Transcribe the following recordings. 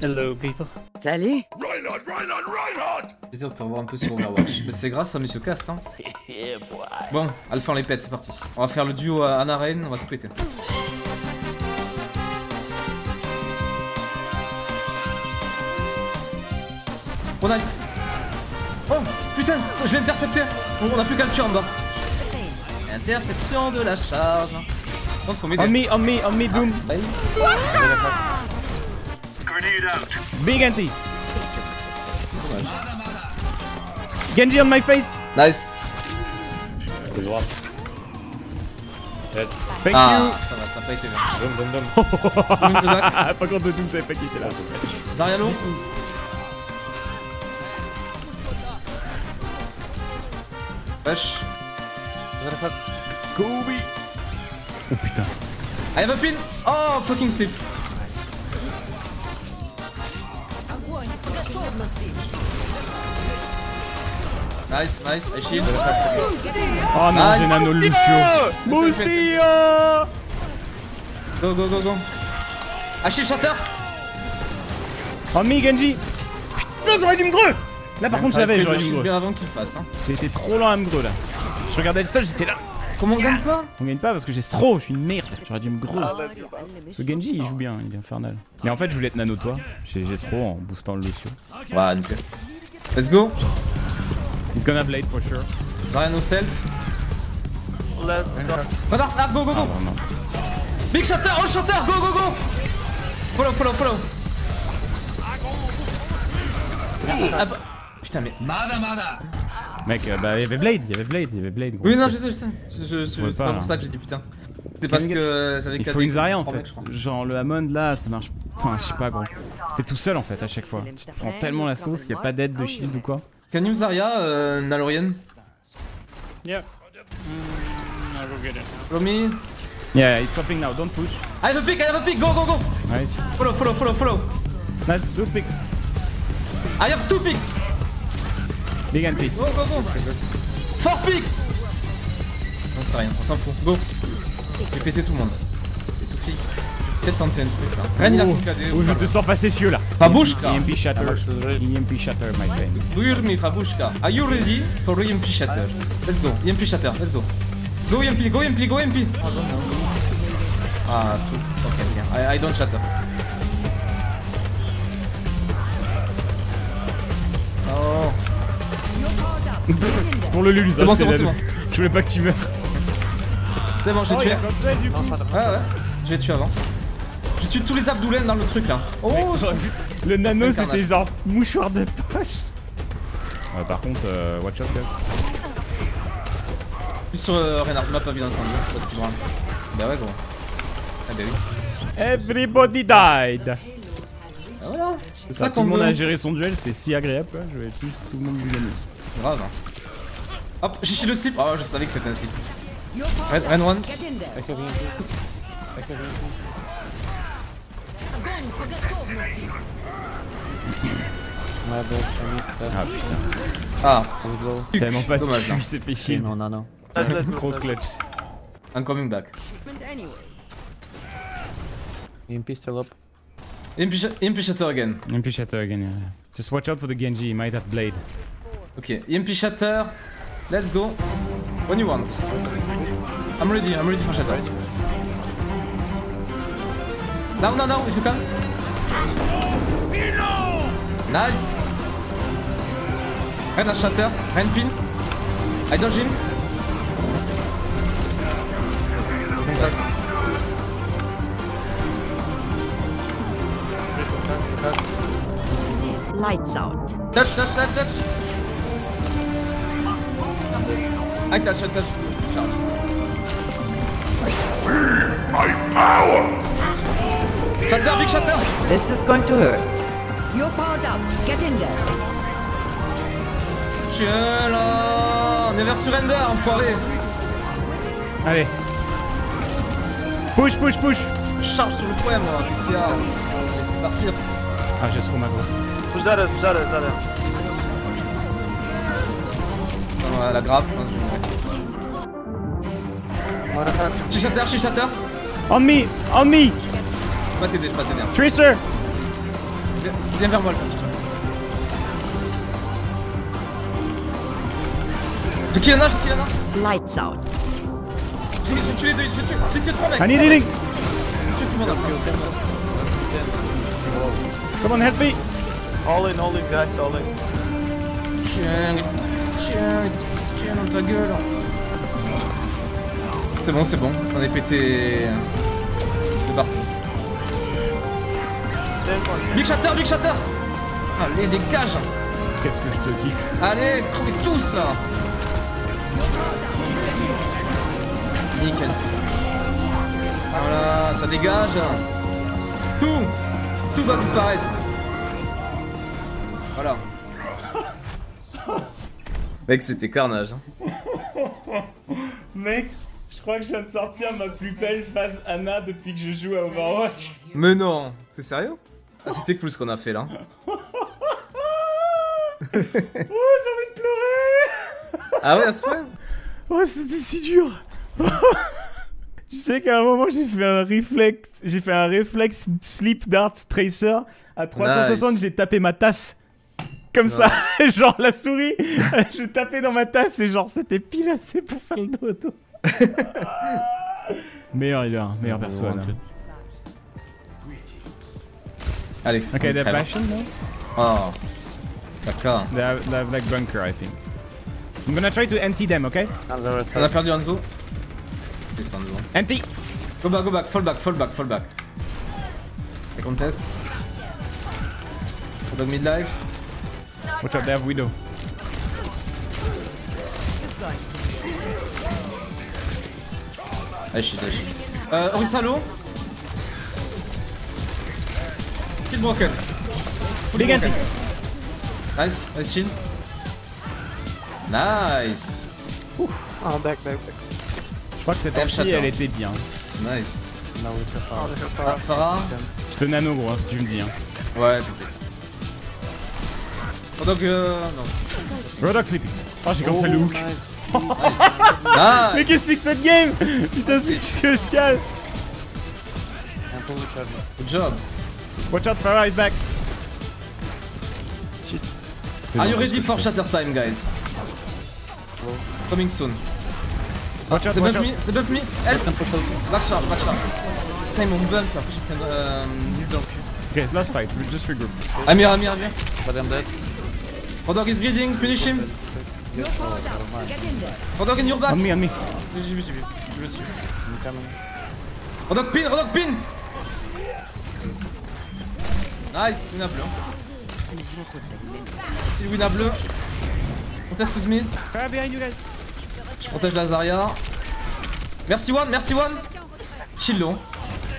Hello people. Salut Plaisir de te revoir un peu sur Overwatch. Mais c'est grâce à Monsieur Cast, hein. Bon, Alpha on les pète, c'est parti. On va faire le duo à Anna on va tout péter. Oh nice Oh putain, je l'ai intercepté Bon, on a plus qu'à le tuer en bas. Interception de la charge. Donc faut m'aider. On me, on me, on me, Doom. Nice. Big anti. Genji on my face. Nice. There's one. Dead. Thank Ah, ça va, ça a pas été bien. The back. you. Par contre, le Doom savait pas qui était là. Zarya low. Wesh. Kobe. Oh putain. I have a pin Oh, fucking sleep Nice, nice, I shield. Oh non, Nice. j'ai nano Lucio. Boostio. Go, go, go, go. Shield shatter On me, Genji. Putain, j'aurais dû me greu. Là, par contre, je l'avais, j'aurais dû me greu. bien avant qu'il fasse. Hein. J'ai été trop lent à me greu là. Je regardais le sol, j'étais là. Comment on gagne pas On gagne pas parce que j'ai trop, je suis une merde. J'aurais dû me greu. Le Genji, il joue bien, il est infernal. Mais en fait, je voulais être nano toi. J'ai trop en boostant le Lucio. Ouais, nickel. Let's go He's gonna blade for sure. Zarya no self. Let's go. Ah, go, go, Ah, go vraiment. Big shatter, oh shatter, go, go, go Follow, follow, follow Ah bah... Putain, mais... Mec, euh, bah, il y avait Blade, il y avait Blade, il y avait Blade. gros. Oui, non, je sais, je sais. Je, je- je- Ouais, c'est pas, pas hein. pour ça que j'ai dit putain. C'est parce que j'avais Il faut une des- Zarya en fait. Genre le Hammond là, ça marche. Enfin, je sais pas gros. T'es tout seul en fait à chaque fois. Tu te prends tellement la sauce, y a pas d'aide de shield ou quoi. Can you Zarya, euh, Nalorian? Yeah. Mm, I'll go get it. Follow me. Yeah, he's swapping now, don't push. I have a pick, I have a pick, go, go, go Nice. Follow, follow, follow, follow Nice, two picks. I have two picks Big anti. Go, go, go Four picks On sait rien, on s'en fout. Go Je vais péter tout le monde. Et tout fille. Peut-être tenter un truc là. Ren il a son KD. Oh, je te sens facétieux là. Fabushka EMP shatter. EMP shatter, my friend. Do you hear me, Fabushka? Are you ready for EMP shatter? Let's go, EMP shatter, let's go. Go EMP, go EMP, go EMP! Ah, tout. Ok, bien. I, I don't shatter. Pour le Lulu, ça C'est bon, je c'est bon, t'ai c'est la- bon. Je voulais pas que tu meurs. C'est bon, j'ai tué. cancel du coup. Ouais, ouais. J'ai tué avant. Je tue tous les Abdoulaines dans le truc là. Oh, Le nano c'était genre mouchoir de poche. Ouais, par contre, euh, watch out guys. Plus sur euh, Renard, on a pas vu l'incendie. Parce qu'il branle. Bah ouais, gros. Ah bah oui. Everybody died. Ah voilà. C'est Ça, ça tout le monde veut. a géré son duel, c'était si agréable quoi. Je vais tous tout le monde lui gagner. Grave. hein. Hop, j'ai chié le slip. Oh, je savais que c'était un slip. Ren, Ren one. Ah putain. Ah. Tellement pas de Dommage, cul, hein. il s'est fait chier. No, no, no. Let's, let's Trop clutch. I'm coming back. EMP still up. EMP, sh EMP shatter again. EMP shatter again, yeah. Just watch out for the Genji, he might have blade. Ok, EMP shatter. Let's go. When you want? I'm ready, I'm ready for shatter. Now, now, now, if you can. Nice. Ren a shatter. Ren pin. I dodge him. Lights out. Touch, touch, touch, touch. I touch, I touch. Charge. Shatter, big shatter. This is going to hurt. You're powered up. Get in there. Tiens là. Never surrender, enfoiré. Allez. Push, push, push. Charge sur le poème, là. Qu'est-ce qu'il y a? Laissez partir. Ah, j'ai trop ma gros. Push that push that la grave, je pense que je vais mourir. Chi shatter, chi shatter. On me, on me. Je peux pas t'aider, je peux pas t'aider. Tracer. Viens, viens vers moi, le perso. J'ai kill Anna, j'ai kill Anna. Lights out. J'ai tué les deux, j'ai tué, j'ai tué trois mecs. I need healing! J'ai tué tout le monde après. Come on, help me! All in, all in, guys, all in. Tiens, tiens, tiens dans ta gueule. C'est bon, c'est bon. On est pété de partout. Big Shatter, Big Shatter Allez, dégage Qu'est-ce que je te kiffe? Allez, crevez tous là Nickel. Voilà, ça dégage. Tout Tout doit disparaître. Voilà. Mec, c'était carnage. hein. Mec, je crois que je viens de sortir ma plus belle phase Anna depuis que je joue à Overwatch. Mais non T'es sérieux? Ah, c'était cool ce qu'on a fait là. Oh, j'ai envie de pleurer! Ah ouais, à ce point? Oh, c'était si dur. tu sais qu'à un moment j'ai fait un réflexe, j'ai fait un réflexe sleep dart tracer à 360, Nice. j'ai tapé ma tasse comme ça, genre la souris, j'ai tapé dans ma tasse et genre c'était pile assez pour faire le dodo. meilleur healer, meilleur perso. Allez. Ok, on they have crève. passion now? Oh. D'accord. They have, they have like bunker, I think. I'm gonna try to anti them, okay? On a perdu Hanzo. Descends Hanzo. Anti! Go back, go back, fall back, fall back, fall back. I contest. Fall back midlife. Watch out, they have widow. Allez, je suis je suis. Euh, Orisa low. Kill broken. Fully Big broken. anti! Nice, nice shield. Nice. Oh, back, back, back. Je crois que cette F anti elle était bien. Nice. We have Ah, Farah. Je te nano gros hein, si tu me dis. Hein. Ouais, donc, euh. Non. Roadhog sleeping. Oh j'ai commencé le hook. Ah! Mais qu'est-ce que c'est que cette game Putain c'est que je cale. Good job. Watch out, Farah is back Are you ready for shatter time, guys? Coming soon. Watch out, C'est watch bump out me, c'est bump me. Help! Back charge, back charge. Putain, ils m'ont bump, après j'ai pris un euh, nul dans le cul. Okay, it's last fight, we just regroup. Amir, Amir, Amir. I'm dead. Rodog is greeting, punish him. Rodog in your back. On me, on me. J'ai vu, j'ai vu. Je le suis. Rodog pin, Rodog pin! Nice, win à bleu. C'est le win à bleu. Contest with me. Je protège la Zarya. Merci One, merci One. Shield low.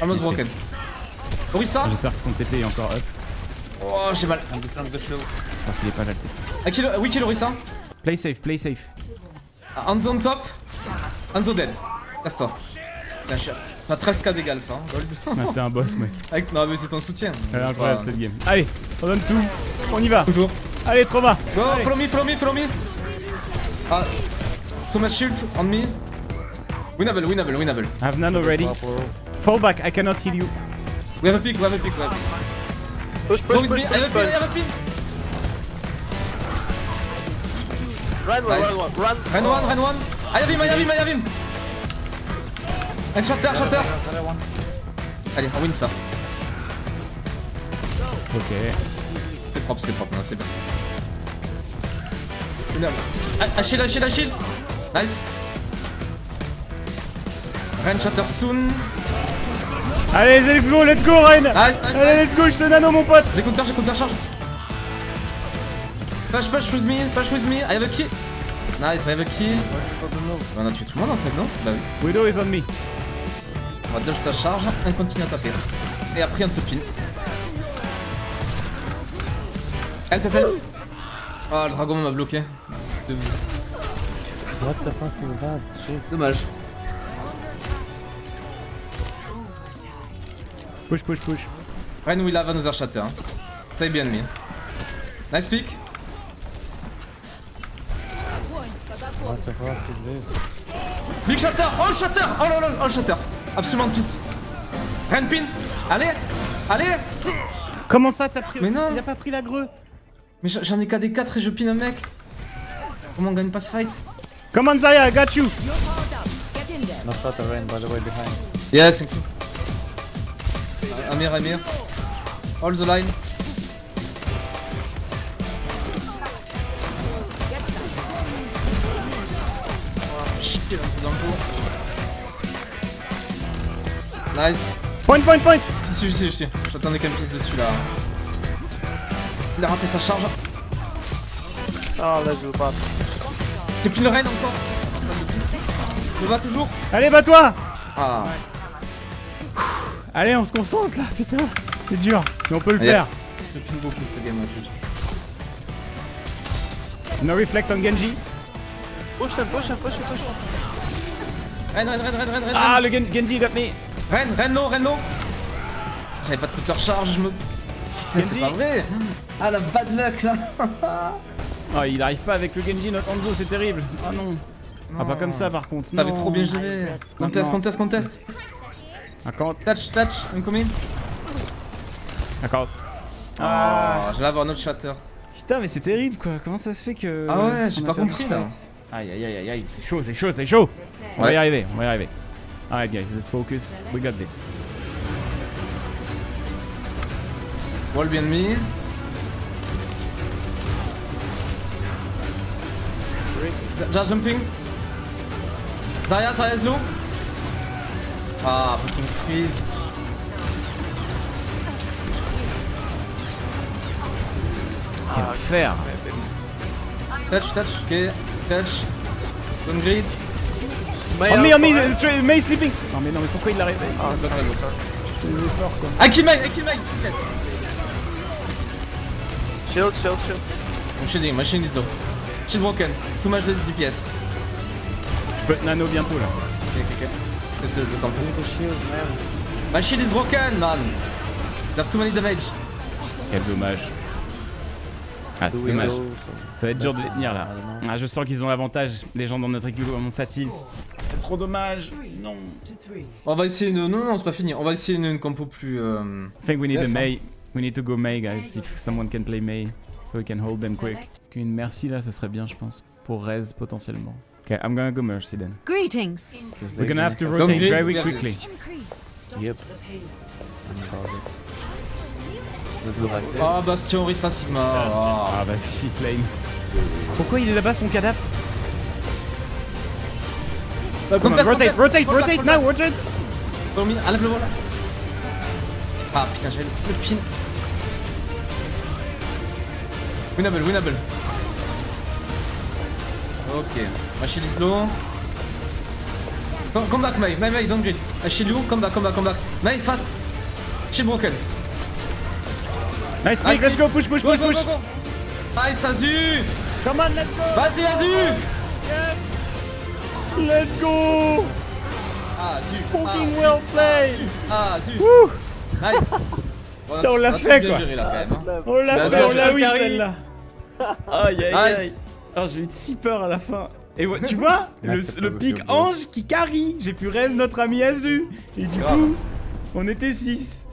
Almost broken. Orisa. J'espère que son TP est encore up. Oh, j'ai mal. J'espère qu'il est pas là le TP. Ah, kill, oui, kill Orisa. Play safe, play safe. Ah, Hanzo on top. Hanzo dead. Casse-toi. Bien sûr. On a 13k dégâts alpha, hein, gold. Ah, T'es un boss mec. Avec... Non, mais c'est ton soutien. Elle est incroyable Voilà, cette game. Allez, on donne tout. On y va. Toujours. Allez, trop bas. Go, Allez. follow me, follow me, follow me. Ah, too much shield on me. Winnable, winnable, winnable. I have nano ready. Fall back, I cannot heal you. We have a pick, we have a pick, we have a pick. Push, push, push. Run, run, Nice. run, run, run. One, Ren one. I have him, I have him, I have him. Shatter. Allez, on win ça. Ok. C'est propre, c'est propre, c'est bien. Achille, Achille, Achille. Nice. Ren shatter soon. Allez, let's go, let's go, Ryan. Nice, nice, Allez, nice. let's go, je te nano, mon pote. J'ai counter, j'ai counter charge. Push, push with me, push with me. I have a kill. Nice, I have a kill. On a tué tout le monde en fait, non? Bah oui. Widow is on me. On va dodge ta charge, on continue à taper. Et après on te pin. Help, help, help. Oh, le dragon m'a bloqué. What the fuck is that? Shit? Dommage. Push, push, push. Ren will have another shatter. hein. Stay behind me. Nice pick. Big shatter Oh le shatter Oh là là Oh shatter Absolument tous Ren pin Allez Allez Comment ça t'as pris Mais non. Il a pas pris la greu Mais j'en ai qu'à des 4 et je pine un mec. Comment on gagne pas ce fight? Come on Zaya, I got you You're powered up. Get in there. No shot of rain, by the way, behind. Yes, thank you. Amir, Amir. All the line. Shit, c'est dans le pot. Nice. Point, point, point J'y suis, j'y suis, j'y suis. J'attendais qu'elle me pisse dessus là. Il a raté sa charge. Oh, let's go bot. J'ai pris le rain encore. Je me bats toujours. Allez, bats-toi Ah. Allez, on se concentre là, putain. C'est dur, mais on peut le Allez. faire. Je beaucoup ce game là. No reflect on Genji. Push them, push them, push them, push them. Ren, Ren, Ren, Ren, Ren, Ren. Ah, le Gen- Genji got me Ren, Ren low, Ren low J'avais pas de coup de recharge, je me... Putain, c'est pas vrai. Ah, la bad luck, là. Oh, il arrive pas avec le Genji, notre Hanzo, c'est terrible. Ah non. Ah, pas comme ça par contre, T'avais trop bien géré. Contest, Non. contest, Ah, Touch, touch, incoming Ah, quand Ah, je vais avoir un autre shatter. Putain, mais c'est terrible quoi, comment ça se fait que. Ah ouais, j'ai pas compris, là. Aïe aïe aïe aïe aïe, c'est chaud, c'est chaud, c'est chaud On va y arriver, on va y arriver. Alright guys, let's focus, we got this. Wall behind me. Just jumping. Zarya, Zarya is low. Ah, fucking freeze. Quel faire Touch, touch, ok. Touch. Don't grid. May Oh I- me, oh me, uh, tra- May sleeping Non mais non mais pourquoi il l'a réveillé Oh, sorry, sorry. I kill Mike, I kill Mike. Shit. Shield, shield, shield. I'm shielding, my shield is low. Shield broken. Too much DPS. Je peux nano bientôt là. Ok, ok, ok. C'est le le tempo. The shield, man. My shield is broken, man. Have too many damage. Quel dommage. Ah c'est dommage. Ça va être dur de les tenir là. Ah je sens qu'ils ont l'avantage, les gens dans notre équipe ça tilt. C'est trop dommage. Non. On va essayer une. Non, non, c'est pas fini. On va essayer une, une compo plus. euh, I think we need a hein. May. We need to go May guys, if someone can play May. So we can hold them quick. Parce qu'une Mercy là, ce serait bien je pense. Pour Rez potentiellement. Ok, I'm gonna go Mercy then. Greetings. We're gonna have to Don't rotate grid, very quickly. Yep. Ah, Bastion, Rissa, Sigma. Ah. Ah bah si, Flame. Pourquoi il est là-bas son cadavre? Euh, Come on, rotate, rotate, rotate now, rotate Follow me. Ah, lève le là. Ah putain, j'avais le le pin. Winnable, winnable. Ok. Is low. Come, come back, May. May, May, don't grid. I shield you. Come back, come back, come back. May, fast. Shield broken. Nice pick, let's go, push, push, Go, push, go, push go, go. Nice, Azu. Come on, let's go Vas-y, Azu. Let's go Ah, Azu. Fucking ah, well played Ah, Azu. Wouh Nice. Putain, on l'a fait, quoi. géré, là, quand même, hein. On l'a fait, on l'a Carey. celle-là Aïe aïe aïe Oh, j'ai eu si peur à la fin. Et tu vois, le, pic ange qui carry J'ai pu raise notre ami Azu. Et du coup, on était 6